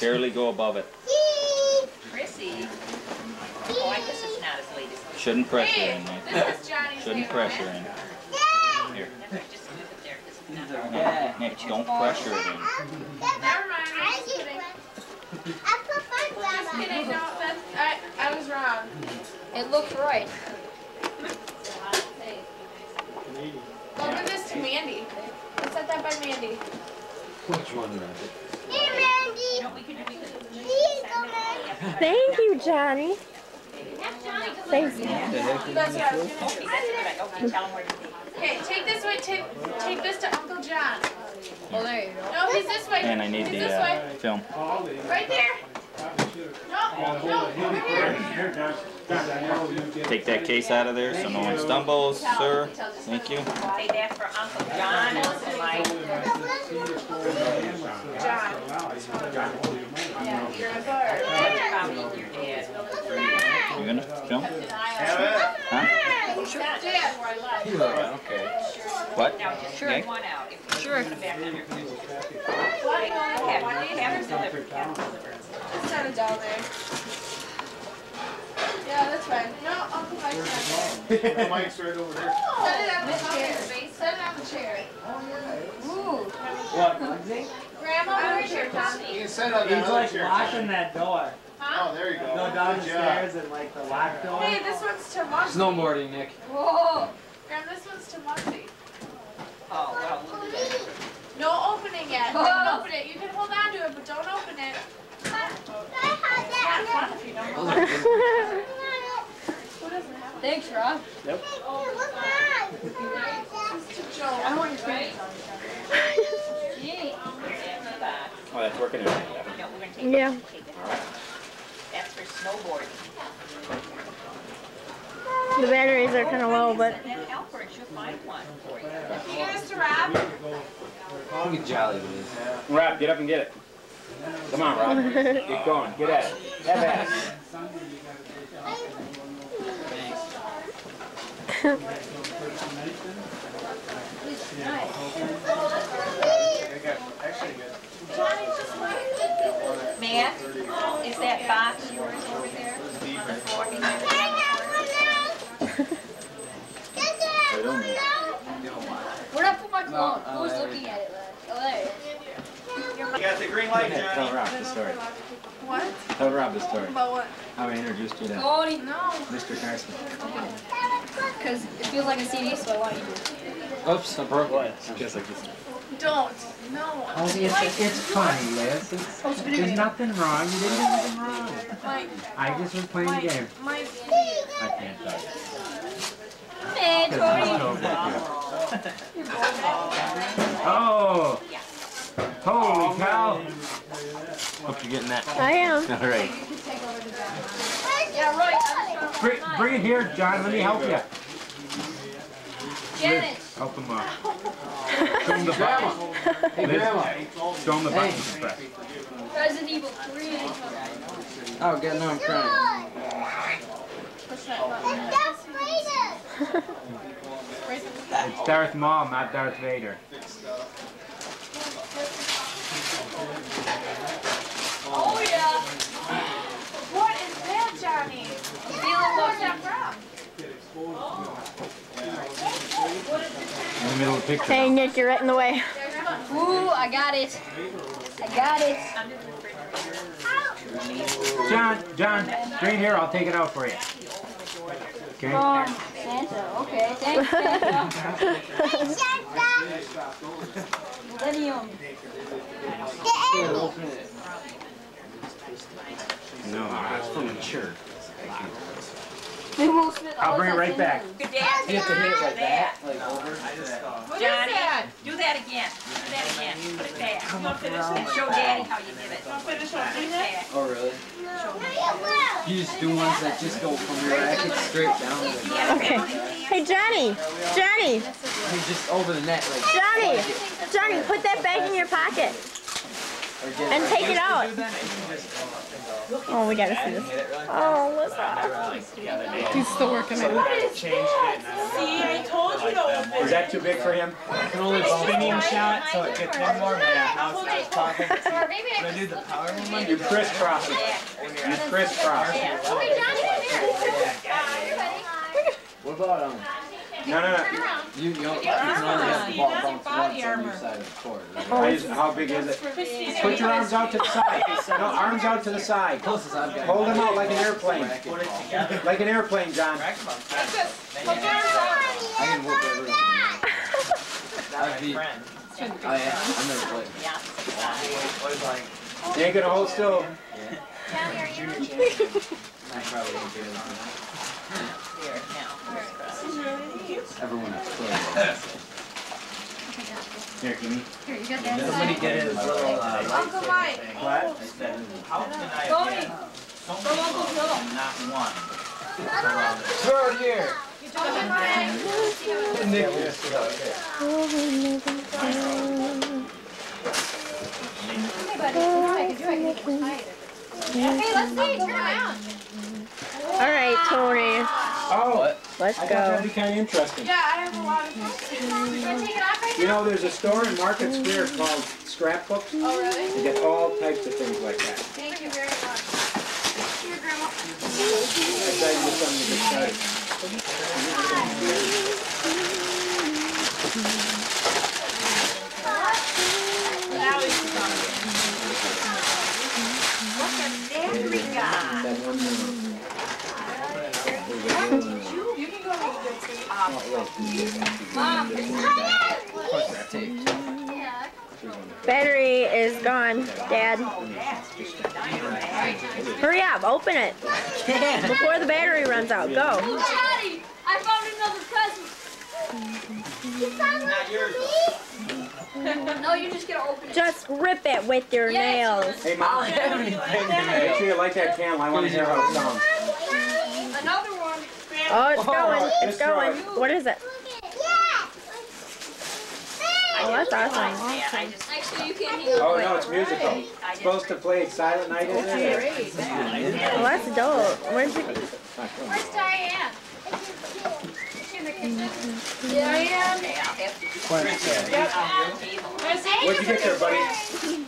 Barely go above it. Chrissy. Oh, I guess it's not as late as. Shouldn't pressure in, Nick. This is Johnny's Shouldn't favorite pressure in. Here. That's right, just move it there, 'cause it's. Nick, Nick, don't pressure it in. Never mind. I'm just kidding. Just kidding. No, that's I. I was wrong. It looks right. I'll give this to Mandy. I set that by Mandy. Which one, Rabbit? You know, what we could do, we could. Thank you, Johnny. Thanks. That's what I was gonna Okay, do. that's a good idea. Okay, tell them where to be. Okay, take this way. Take take this to Uncle John. Oh, there you go. No, he's this way. And I need he's the this way. uh, film. Right there. No, no, over here. Take that case out of there so no one stumbles, sir. Thank you. Say that for Uncle John and Mike. Yeah, Grandpa or Probably your dad. You gonna? Huh? Dad, where Okay. What? Now, just Okay. one out. If Sure. put it back under. Wait, Have have delivered, have it delivered. Just set it down there. Yeah, that's fine. No, Uncle Mike's not there. The mic's right over there. Set it on the chair. Set it on the chair. Ooh. Grandma, where's your Tommy? You can set it on that He's like locking that door. Huh? Oh, there you go. Go Good down the stairs and like the lock door. Hey, this one's to Muncie. Snowboarding, Nick. Whoa. Graham, this one's to Muncie. Oh, well, we'll that. No opening yet. Don't open it. You can hold on to it, but don't open it. It's not fun if you don't. Those are good. Who doesn't have one? Thanks, Rob. This is to Joe. I want your face. Gee. Oh, that's working out. No, we're gonna take Yeah. that. Take that. That's for snowboarding. The batteries are kind of low, but Send that Alfred, she'll find one you. Here, Mr. Rob. Look at Jolly with his. Rob, get up and get it. Come on, Rob. Get going. Get at it. Have at it. Matt, is that box yours over there on the floor? Can you- Where'd I put my clone? Uh, Who was looking at it last? Oh, there it is. You got the green light, Johnny. Tell Rob the story. What? Tell Rob the story. About what? How I introduced you to Cody. No. Mr. Carson. Because it feels like a CD, so I want you to. Oops, I broke it. Just like this. Don't. No. Oh, it's, it's funny, Liz. It's, there's nothing wrong. You didn't do anything wrong. Mike. I just was playing a game. Mike. I can't tell you. Hey, Tony. Oh! Holy cow! Hope you're getting that. I am. All right. Yeah, right. Bring, bring it here, John. Let me help you. Janet. Help him out. Show him the buttons. Hey, Grandma. Show him the buttons to press. Resident Evil 3. Oh, God, no, I'm crying. Push that button. It's Darth Maul, not Darth Vader. Oh yeah. What is that, Johnny? Feeling Where's lucky. that from? In the middle picture. Hey, Nick, you're right in the way. Ooh, I got it. I got it. Under the refrigerator. John, John, bring it here. I'll take it out for you. Okay? Um, Santa. Okay, thanks, Santa. Millennium. No, that's from the church. Big Will Smith. I'll bring it right back. Good dad. You have to hit it like that, like over. Uh, what is Johnny, that? do that again. Do that again. Put it back. And show daddy how you did it. Put it back. Oh, really? You just do ones that just go from your racket straight down. Okay. Hey, Johnny. Johnny. you just over the net, like. Johnny. Johnny, put that bag in your pocket. Or get And take it out. Do that, and you just Oh, we gotta see this. Oh, it really Oh, Alyssa. He's still working on it. See, I told you to open Is that too big for him? can only spinning shot, so it gets one more. Yeah, now it's not talking. Or maybe Can I I do the power one? You crisscross it. You crisscross it. Okay, Johnny, come here. What about um? No, no, no. You you, don't, you can only have the ball bounce once on your side of the court. right? How is- How big is it? Put your arms out to the side. No, arms out to the side. Closest I've got. Hold them out like an airplane. Like an airplane, John. I can whoop everything. I'd be. Oh yeah, I've never played. You ain't gonna hold still. Johnny, are you? I probably won't be able to. Everyone has played. Here, give me. Here, you got that Somebody side. get his little uh, Uncle Mike. What? Tony. From Uncle Philip. Throw it. Uncle Mike. Nick. Hey, buddy. I can do it. I can make it tighter. Okay, let's see. Turn around. All right, Tony. Oh, Let's I thought that'd go. be kinda interesting. Yeah, I have a lot of You wanna take it off right You know, there's a store in Market Square called Scrapbooks. Oh, really? They get all types of things like that. Thank you very much. Here, Grandma. I'm excited for something to get started. Now he's coming. What the heck we got? That one, You can go to the Yeah. Battery is gone, Dad. Hurry up, open it. Before the battery runs out. Go. Johnny, I found another present. You found one for me? No, you just gotta open it. Just rip it with your nails. Hey, Mom, make sure you like that candle. I wanna hear how it sounds. Another one. Oh, it's oh, going. It's Let's going. What is it? Oh, that's awesome. Actually, you can't hear Oh, no, it's musical. It's Supposed to play Silent Night, isn't it? Oh, that's dope. Where's it? Where's Diane? Is she in the kitchen? Diane? What'd you get there, buddy?